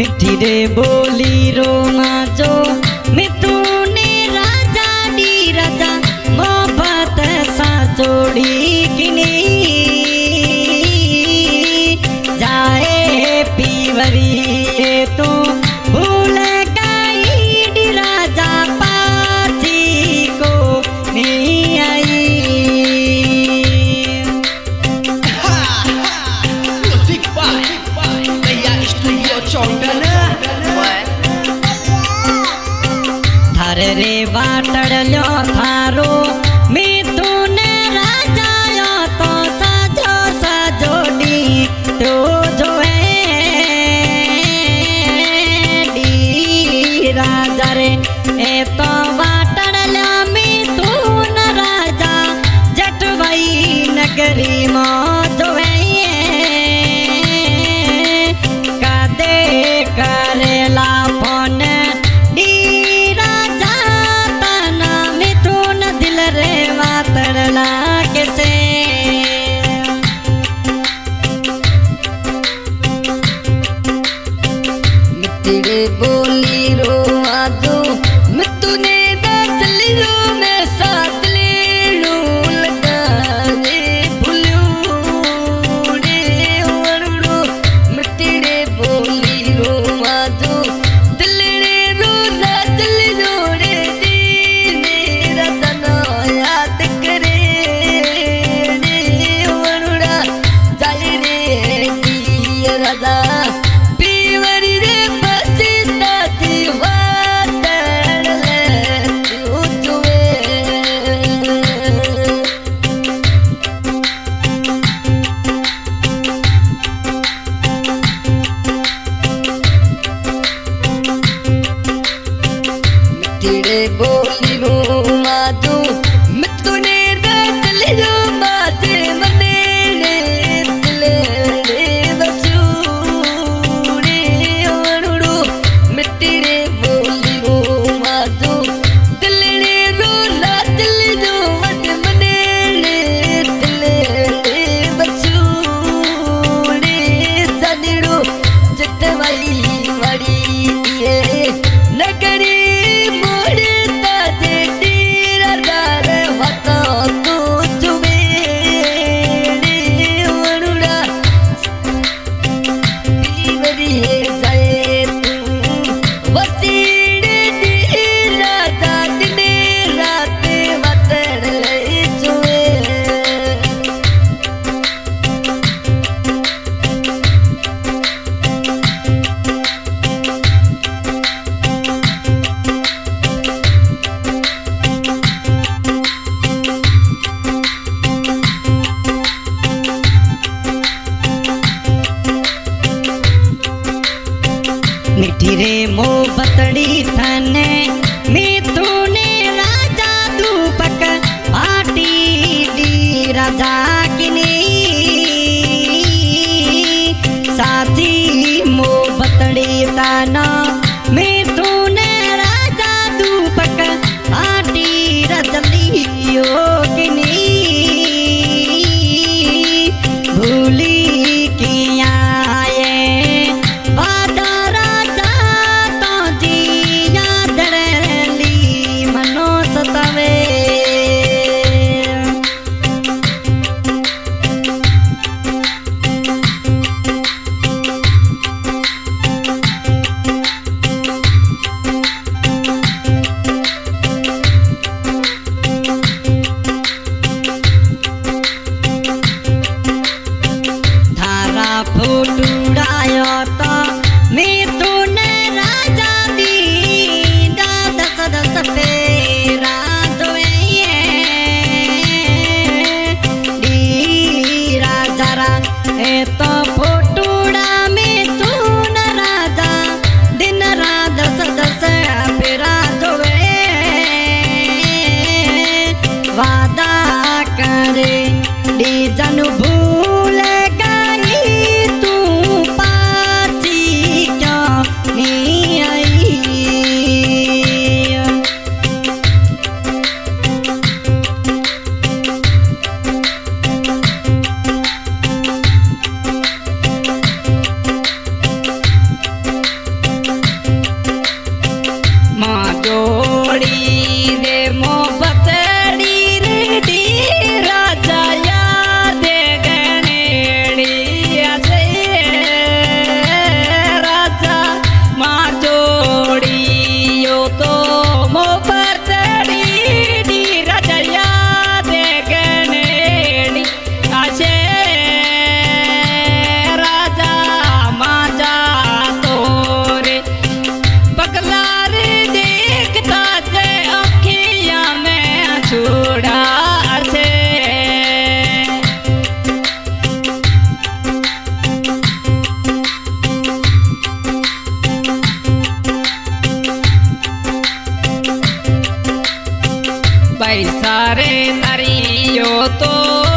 মিঠি রে বলি না যখন জীবনীর ನೀನು पंडित paisar en Arillo todo.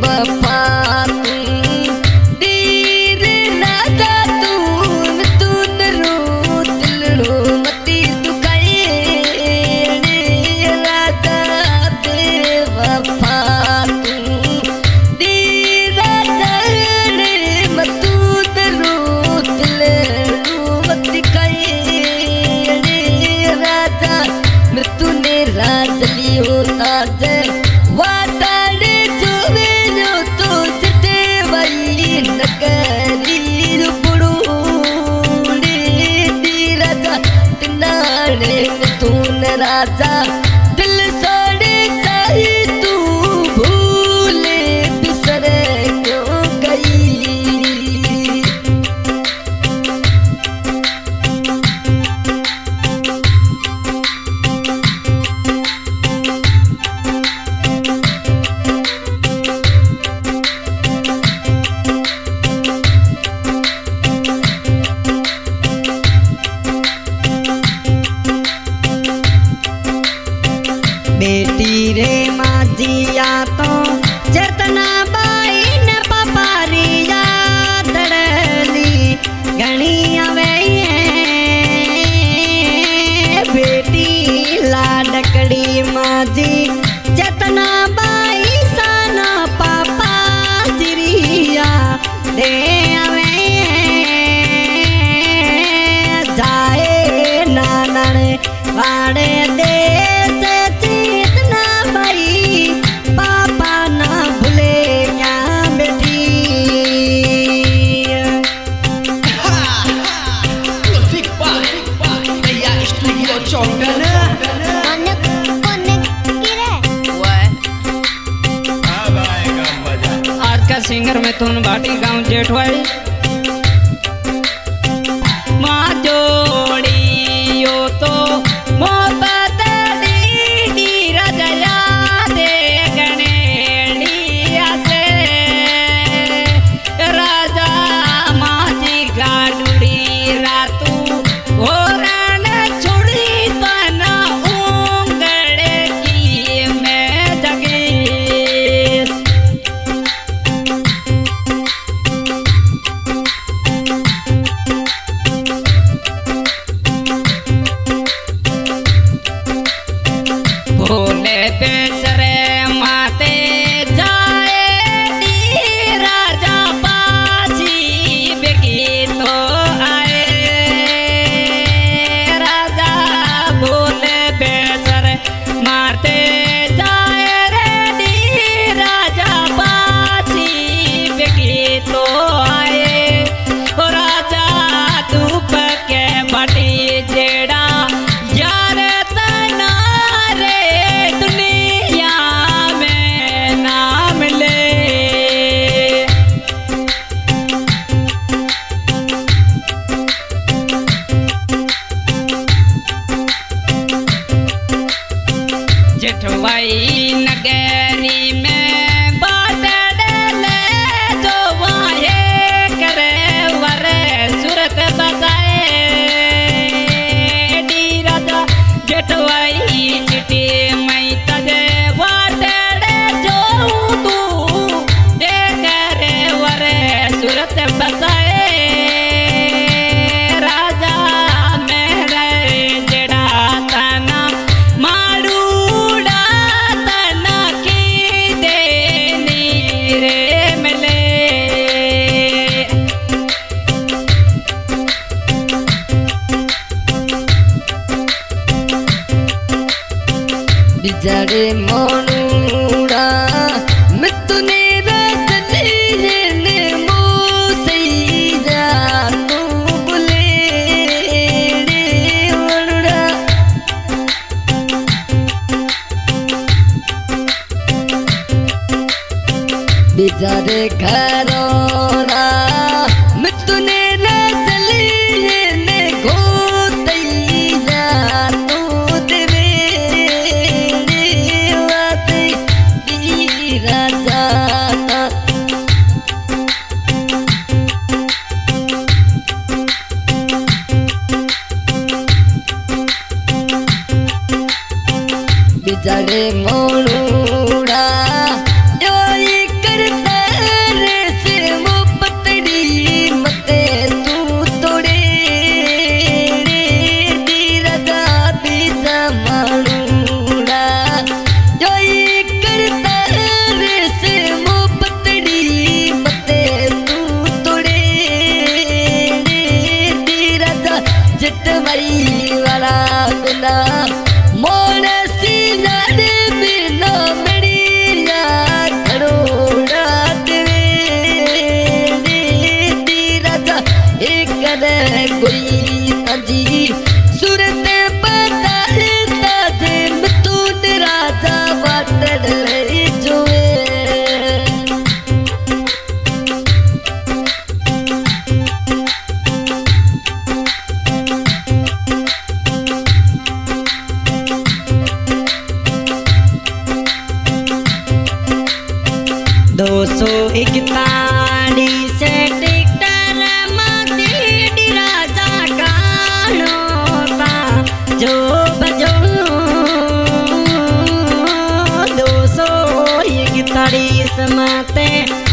बप राजा तो जतना बाई ने पपारी याद ली घणी आवे है, बेटी लाडकड़ी जतना बाई साना पापा जाए नानण वाड़े दे તું બાટી ગાઉં જેઠવાઈ বিচারে মনে इकतालीस